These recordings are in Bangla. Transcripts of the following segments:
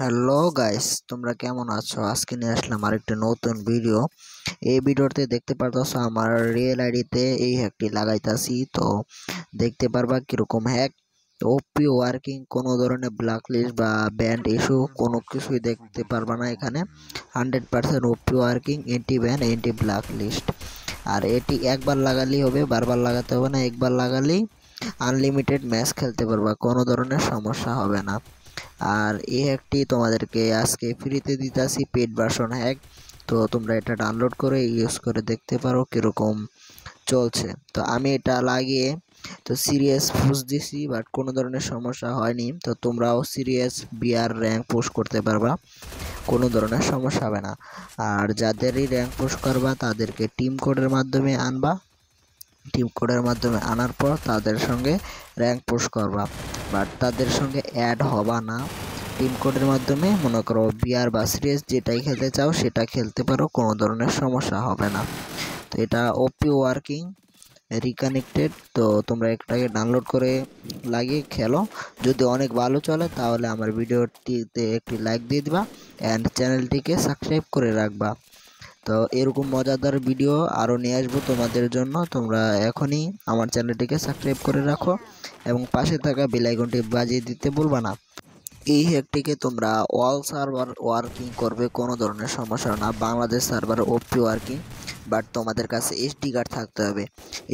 হ্যালো গাইস, তোমরা কেমন আছো? আজকে নিয়ে আসলাম আরেকটি নতুন ভিডিও। এই ভিডিওতে দেখতে পারতেছো আমার রিয়েল আইডিতে এই হ্যাকটি লাগাইতাছি। তো দেখতে পারবা কীরকম হ্যাক ওপি ওয়ার্কিং কোনো ধরনের ব্ল্যাক লিস্ট বা ব্যান্ড ইস্যু কোনো কিছুই দেখতে পারবা না এখানে। Hundred percent OP working anti ban anti black list আর এটি একবার লাগালেই হবে, বারবার লাগাতে হবে না। একবার লাগালেই আনলিমিটেড ম্যাচ খেলতে পারবা, কোনো ধরনের সমস্যা হবে না। আর এই হ্যাকটি তোমাদেরকে আজকে ফ্রিতে দিতেছি পেড ভার্সন হ্যাক তো তোমরা এটা ডাউনলোড করে ইউজ করে দেখতে পারো কীরকম চলছে। তো আমি এটা লাগিয়ে, তো সিরিয়াস পুশ দিছি বাট কোনো ধরনের সমস্যা হয়নি। তো তোমরাও সিরিয়াস বিআর র্যাঙ্ক পুশ করতে পারবা, কোনো ধরনের সমস্যা হবে না। আর যাদেরই র্যাঙ্ক পুশ করবা, তাদেরকে টিম কোডের মাধ্যমে আনবা। টিম কোডের মাধ্যমে আনার পর তাদের সঙ্গে র্যাঙ্ক পুশ করবা। বাট তাদের সঙ্গে অ্যাড হবা না। টিম কোডের মাধ্যমে মনে করো বিয়ার বা সিরিয়াস যেটাই খেলতে চাও সেটা খেলতে পারো, কোনো ধরনের সমস্যা হবে না। তো এটা ওপি ওয়ার্কিং রিকানেক্টেড তো তোমরা একটাকে ডাউনলোড করে লাগিয়ে খেলো। যদি অনেক ভালো চলে তাহলে আমার ভিডিওটিতে একটি লাইক দিয়ে দিবা অ্যান্ড চ্যানেলটিকে সাবস্ক্রাইব করে রাখবা। তো এরকম মজাদার ভিডিও আরও নিয়ে আসব তোমাদের জন্য। তোমরা এখনই আমার চ্যানেলটিকে সাবস্ক্রাইব করে রাখো। এবং পাশে থাকা বেলাইকনটি বাজিয়ে দিতে বলবা না। এই হ্যাকটিকে তোমরা অল সার্ভার ওয়ার্কিং করবে, কোনো ধরনের সমস্যা না। Bangladesh server OP working, but তোমাদের কাছে এসডি কার্ড থাকতে হবে।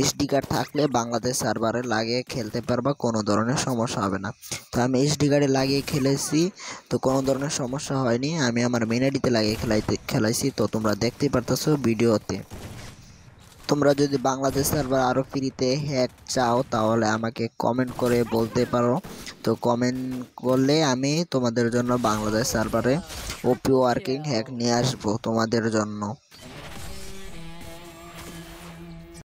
এসডি কার্ড থাকলে বাংলাদেশ সার্ভারে লাগিয়ে খেলতে পারবা, কোনো ধরনের সমস্যা হবে না। তো আমি এসডি কার্ডে লাগিয়ে খেলেছি, তো কোনো ধরনের সমস্যা হয়নি। আমি আমার মেন আইডিতে লাগিয়ে খেলাইতে খেলাইছি, তো তোমরা দেখতেই পারতেছো ভিডিওতে। তোমরা যদি বাংলাদেশ সার্ভার আরও ফ্রিতে হ্যাক চাও, তাহলে আমাকে কমেন্ট করে বলতে পারো। তো কমেন্ট করলে আমি তোমাদের জন্য বাংলাদেশ সার্ভারে ওপি ওয়ার্কিং হ্যাক নিয়ে আসব তোমাদের জন্য।